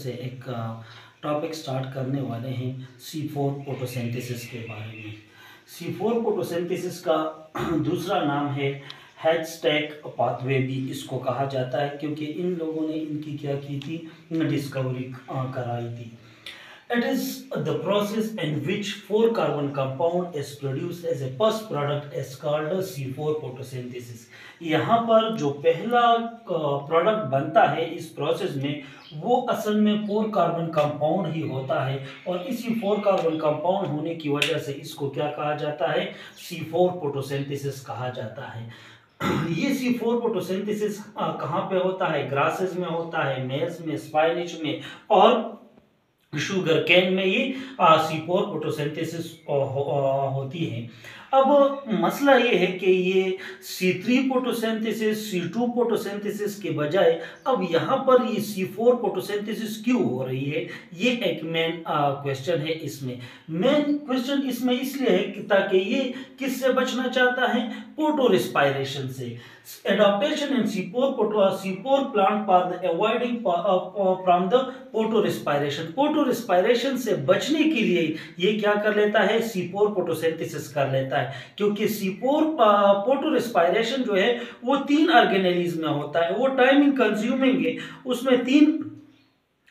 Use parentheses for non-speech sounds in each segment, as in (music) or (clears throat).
से एक topic start करने वाले हैं सी फोर फोटोसिंथेसिस के बारे में। सी फोर फोटोसिंथेसिस का (clears throat) दूसरा नाम है हैच स्टैक पाथवे भी इसको कहा जाता है, क्योंकि इन लोगों ने इनकी क्या की थी? डिस्कवरी कराई थी। It is the process in which four carbon compound is produced as a first product is called C4 photosynthesis. यहाँ पर जो पहला प्रोडक्ट बनता है इस प्रोसेस में, वो असल में फोर कार्बन कंपाउंड ही होता है और इसी फोर कार्बन कंपाउंड होने की वजह से इसको क्या कहा जाता है? सी फोर फोटोसिंथेसिस कहा जाता है। (clears throat) ये सी फोर फोटोसिंथेसिस कहाँ पे होता है? ग्रासेस में होता है मेज में स्पाइनिच में और शुगर कैन में ये सीपोर फोटोसिंथेसिस होती है। अब मसला ये है कि ये C three photosynthesis C two photosynthesis के बजाय अब यहाँ पर ये सी फोर फोटोसेंथिसिस क्यों हो रही है? ये एक मेन क्वेश्चन है इसमें। मेन क्वेश्चन इसमें इसलिए है कि ताकि ये किससे बचना चाहता है? फ़ोटो रिस्पायरेशन से। Adaptation in C4 photo C4 plant for the avoiding from the photorespiration photorespiration से बचने के लिए ये क्या कर लेता है? C4 फोटोसिंथेसिस कर लेता है। है, क्योंकि सीपोर पोटो रिस्पायरेशन जो है, वो तीन ऑर्गेनाइज में होता है, वो टाइम इन कंज्यूमिंग है। उसमें तीन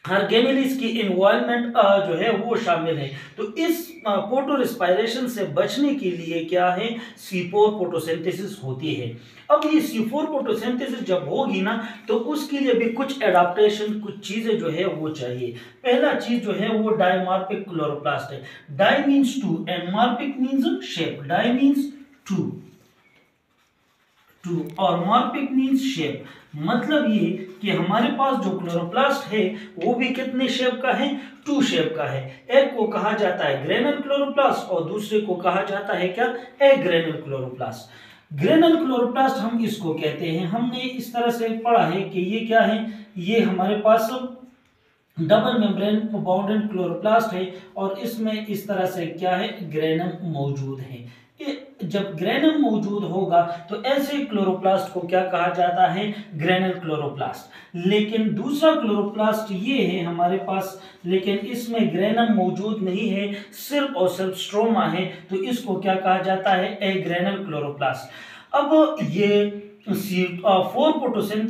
ऑर्गेनेलिज की इन्वॉल्वमेंट जो है, वो शामिल है। तो इस फ़ोटो रेस्पायरेशन से बचने के लिए क्या है? सीपोर फोटोसिंथेसिस होती है। अब ये सीफोर फोटोसिंथेसिस जब होगी ना तो उसके लिए भी कुछ एडाप्टेशन कुछ चीज़ें जो है, वो चाहिए। पहला चीज़ जो है, वो डायमार्पिक क्लोरोप्लास्ट है। Di means two and morphic means shape di means two two और मार्पिक मीन्स शेप मतलब ये कि हमारे पास जो क्लोरोप्लास्ट है, वो भी कितने शेप का है? टू शेप का है। एक को कहा जाता है ग्रेनल क्लोरोप्लास्ट और दूसरे को कहा जाता है क्या? Agranal chloroplast granal chloroplast हम इसको कहते हैं। हमने इस तरह से पढ़ा है कि ये क्या है? ये हमारे पास डबल मेम्ब्रेन बाउंडेड क्लोरोप्लास्ट है और इसमें इस तरह से क्या है? ग्रेनम मौजूद है। जब ग्रेनम मौजूद होगा तो ऐसे क्लोरोप्लास्ट को क्या कहा जाता है? ग्रेनल क्लोरोप्लास्ट लेकिन दूसरा क्लोरोप्लास्ट ये है हमारे पास, लेकिन इसमें ग्रेनम मौजूद नहीं है, सिर्फ़ और सिर्फ़ स्ट्रोमा है तो इसको क्या कहा जाता है? ए ग्रेनल क्लोरोप्लास्ट अब ये फोर फोटोसिंथ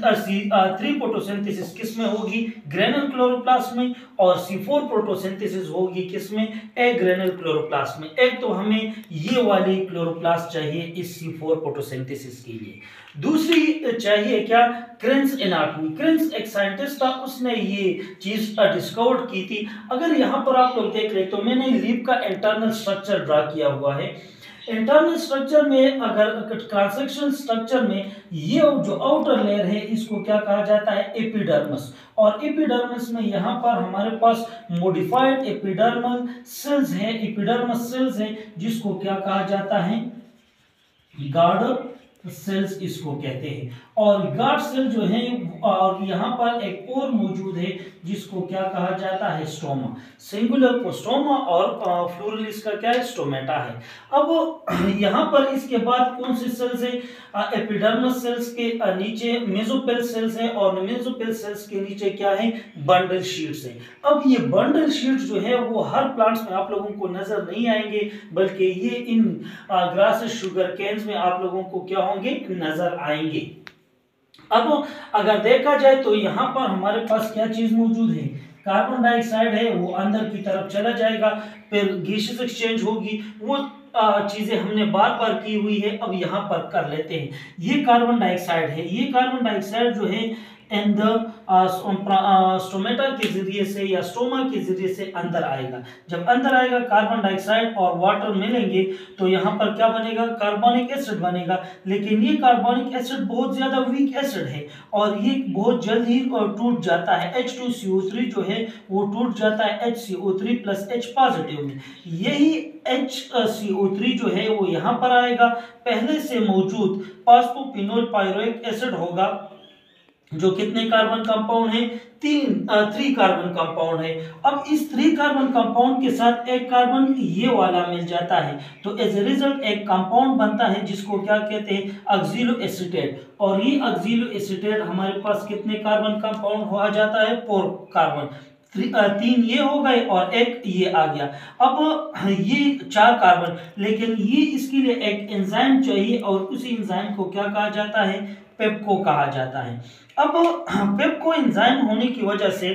थ्री फोटोसिंथेसिस किसमें होगी? ग्रेनल क्लोरोप्लास्ट में और सी फोर फोटोसिंथेसिस होगी किसमें? ए ग्रेनल क्लोरोप्लास्ट में। एक तो हमें ये वाली क्लोरोप्लास्ट चाहिए इस सी फोर फोटोसिंथेसिस के लिए। दूसरी चाहिए क्या? क्रेंस एनाटॉमी क्रेंस एक साइंटिस्ट था, उसने ये चीज़ डिस्कवर की थी। अगर यहाँ पर आप लोग देख रहे तो मैंने लीप का इंटरनल स्ट्रक्चर ड्रा किया हुआ है। इंटरनल स्ट्रक्चर में, अगर ट्रांसेक्शन स्ट्रक्चर में ये जो आउटर लेयर है, इसको क्या कहा जाता है? एपिडर्मस और एपिडर्मस में यहाँ पर हमारे पास मोडिफाइड एपिडर्मल सेल्स हैं एपिडर्मस सेल्स हैं, जिसको क्या कहा जाता है? गार्डर सेल्स इसको कहते हैं। और गार्ड सेल जो है, और यहाँ पर एक और मौजूद है, जिसको क्या कहा जाता है? स्टोमा सिंगुलर को स्टोमा और फ्लोरल इसका क्या है? स्टोमेटा है। अब (clears throat) यहाँ पर इसके बाद कौन से सेल्स है? एपिडर्मस सेल्स के नीचे मेजोपेल सेल्स है, और मेजोपेल सेल्स के नीचे क्या है? बंडल शीट्स है। अब ये बंडल शीट्स जो है, वो हर प्लांट्स में आप लोगों को नज़र नहीं आएँगे, बल्कि ये इन ग्रास शुगर कैन में आप लोगों को क्या होंगे नज़र आएँगे। अब अगर देखा जाए तो यहाँ पर हमारे पास क्या चीज़ मौजूद है? कार्बन डाइऑक्साइड है, वो अंदर की तरफ़ चला जाएगा, फिर गैसेस एक्सचेंज होगी। वो चीज़ें हमने बार बार की हुई है, अब यहाँ पर कर लेते हैं। ये कार्बन डाइऑक्साइड है। ये कार्बन डाइऑक्साइड जो है एंड स्टोमेटा के ज़रिए से या स्टोमा के ज़रिए से अंदर आएगा। जब अंदर आएगा कार्बन डाइऑक्साइड और वाटर मिलेंगे तो यहाँ पर क्या बनेगा? कार्बोनिक एसिड बनेगा। लेकिन ये कार्बोनिक एसिड बहुत ज़्यादा वीक एसिड है और ये बहुत जल्द ही टूट जाता है। H2CO3 जो है, वो टूट जाता है HCO3 प्लस एच पॉजिटिव में। यही HCO3 जो है, वो यहाँ पर आएगा। पहले से मौजूद पास्पोपिनोल पायरोइक एसिड होगा। जो कितने कार्बन कंपाउंड है? तीन थ्री कार्बन कंपाउंड है। अब इस थ्री कार्बन कंपाउंड के साथ एक कार्बन ये वाला मिल जाता है। तो एज ए रिज़ल्ट एक कंपाउंड बनता है जिसको क्या कहते हैं? अक्सिलो एसिटेट और ये अक्सिलो एसिटेट हमारे पास कितने कार्बन कंपाउंड हो जाता है? फोर कार्बन तीन ये हो गए और एक ये आ गया। अब, ये चार कार्बन लेकिन ये इसके लिए एक एंजाइम चाहिए और उसी एंजाइम को क्या कहा जाता है? पेप्को कहा जाता है। अब पेप्को एंजाइम होने की वजह से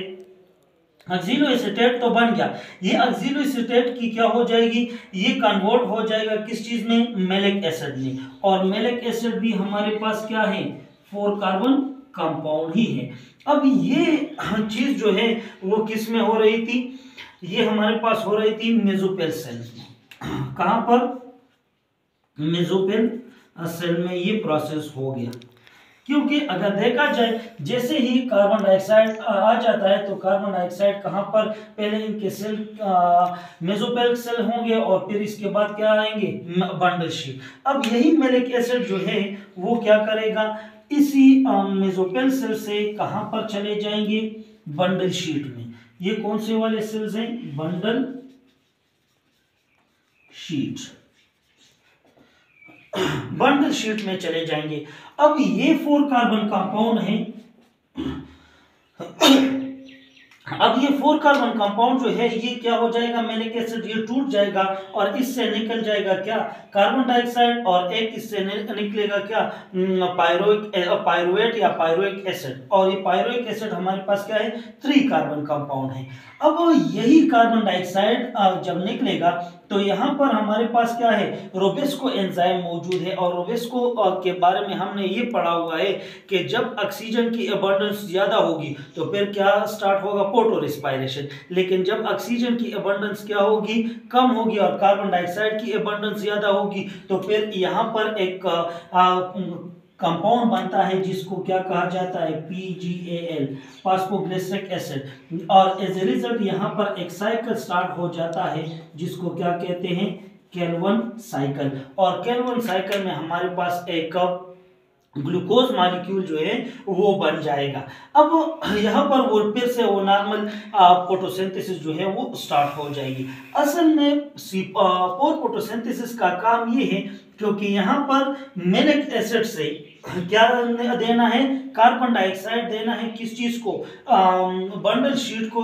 एसिटेट तो बन गया। ये एसिटेट की क्या हो जाएगी? ये कन्वर्ट हो जाएगा किस चीज़ में? मेलिक एसिड में। और मेलिक एसिड भी हमारे पास क्या है? फोर कार्बन कंपाउंड ही है। अब ये चीज़ जो है, वो किसमें हो रही थी? ये हमारे पास हो रही थी मेजोपेल सेल कहाँ पर? मेजोपेल सेल में ये प्रोसेस हो गया। क्योंकि अगर देखा जाए, जैसे ही कार्बन डाइऑक्साइड आ जाता है तो कार्बन डाइऑक्साइड कहाँ पर? पहले इनके सेल मेजोपेल सेल होंगे और फिर इसके बाद क्या आएँगे? बंडल शीट अब यही मेलिक एसिड जो है, वो क्या करेगा? इसी मेजोपेल सेल से कहाँ पर चले जाएँगे? बंडल शीट में. ये कौन से वाले सेल्स हैं? बंडल शीट बंडल शीट में चले जाएँगे। अब ये फोर कार्बन कंपाउंड है। अब ये फोर कार्बन कंपाउंड जो है, ये क्या हो जाएगा? मैंने एसिड ये टूट जाएगा और इससे निकल जाएगा क्या? कार्बन डाइऑक्साइड और एक इससे निकलेगा क्या? पायरोइक पायरोएट या पायरोइक एसिड और ये पायरोइक एसिड हमारे पास क्या है? थ्री कार्बन कंपाउंड है। अब यही कार्बन डाइऑक्साइड जब निकलेगा तो यहाँ पर हमारे पास क्या है? रोबेस्को एंजाइम मौजूद है और रोबेस्को के बारे में हमने ये पढ़ा हुआ है कि जब ऑक्सीजन की अबंडेंस ज़्यादा होगी तो फिर क्या स्टार्ट होगा? पोटो रिस्पायरेशन लेकिन जब ऑक्सीजन की अबंडेंस क्या होगी? कम होगी और कार्बन डाइऑक्साइड की अबंडेंस ज़्यादा होगी तो फिर यहाँ पर एक कंपाउंड बनता है जिसको क्या कहा जाता है? PGAL पास्पोग्लिसरिक एसिड और एज ए रिज़ल्ट यहाँ पर एक साइकिल स्टार्ट हो जाता है, जिसको क्या कहते हैं? कैलवन साइकिल और कैलवन साइकिल में हमारे पास एक ग्लूकोज मॉलिक्यूल जो है, वो बन जाएगा। अब यहाँ पर वो फिर से वो नॉर्मल फोटोसिंथेसिस जो है, वो स्टार्ट हो जाएगी। असल में पोर फोटोसिंथेसिस का काम ये है, क्योंकि यहाँ पर मेलिक एसिड से क्या देना है? कार्बन डाइऑक्साइड देना है किस चीज़ को? बंडल शीट को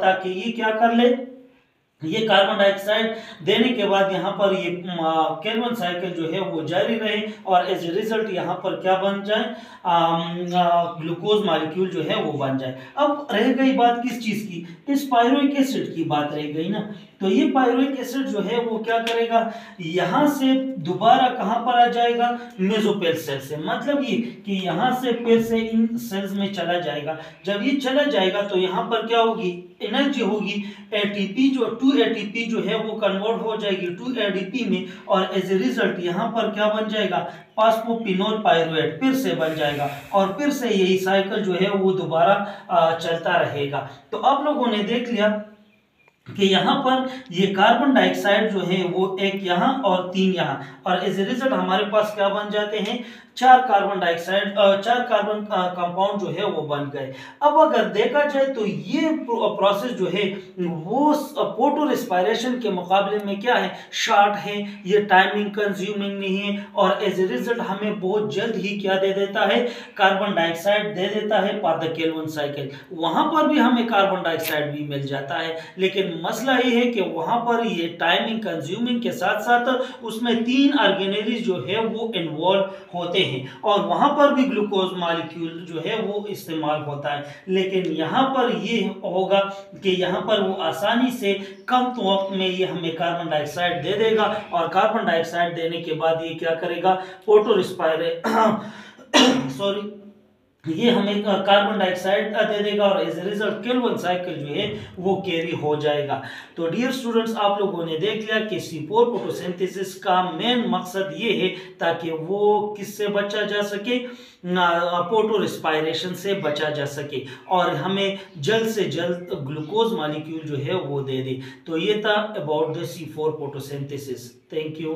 ताकि ये क्या कर ले? ये कार्बन डाइऑक्साइड देने के बाद यहाँ पर ये कैलवन साइकिल जो है वो जारी रहे और एज ए रिज़ल्ट यहाँ पर क्या बन जाए? ग्लूकोज मालिक्यूल जो है वो बन जाए। अब रह गई बात किस चीज़ की? इस एसिड की बात रह गई ना। तो ये पायरोइक एसिड जो है वो क्या करेगा? यहाँ से दोबारा कहाँ पर आ जाएगा? मेजोपेल सेल से। मतलब ये कि यहाँ से फिर से इन सेल्स में चला जाएगा। जब ये चला जाएगा तो यहाँ पर क्या होगी? एनर्जी होगी। एटीपी जो टू एटीपी जो है वो कन्वर्ट हो जाएगी टू एडीपी में और एज ए रिज़ल्ट यहाँ पर क्या बन जाएगा? पास्पोपिनोल पायरुएट फिर से बन जाएगा और फिर से यही साइकिल जो है वो दोबारा चलता रहेगा। तो आप लोगों ने देख लिया कि यहाँ पर ये कार्बन डाइऑक्साइड जो है वो एक यहाँ और तीन यहाँ। और एज ए रिज़ल्ट हमारे पास क्या बन जाते हैं? चार कार्बन डाइऑक्साइड चार कार्बन कंपाउंड जो है वो बन गए। अब अगर देखा जाए तो ये प्रोसेस जो है, वो पोटो रिस्पायरेशन के मुकाबले में क्या है? शॉर्ट है, ये टाइमिंग कंज्यूमिंग नहीं है और एज ए रिज़ल्ट हमें बहुत जल्द ही क्या दे देता है? कार्बन डाइऑक्साइड दे देता है पार द केल्विन साइकिल वहाँ पर भी हमें कार्बन डाइऑक्साइड भी मिल जाता है, लेकिन मसला ये है कि वहाँ पर ये टाइमिंग कंज्यूमिंग के साथ साथ उसमें तीन ऑर्गेनेलिज जो है वो इन्वॉल्व होते हैं। और वहाँ पर भी ग्लूकोज मालिक्यूल जो है वो इस्तेमाल होता है। लेकिन यहाँ पर ये होगा कि यहाँ पर वो आसानी से कम वक्त में ये हमें कार्बन डाइऑक्साइड दे देगा और कार्बन डाइऑक्साइड देने के बाद ये क्या करेगा? फ़ोटो रिस्पायरे सॉरी ये हमें कार्बन डाइऑक्साइड दे देगा और as a result Calvin cycle जो है, वो कैरी हो जाएगा। तो डियर स्टूडेंट्स आप लोगों ने देख लिया कि सीपोर फोटोसिंथेसिस का मेन मकसद ये है ताकि वो किससे बचा जा सके? पोटो रिस्पायरेशन से बचा जा सके और हमें जल्द से जल्द ग्लूकोज मालिक्यूल जो है, वो दे दे। तो ये था about the C four photosynthesis thank you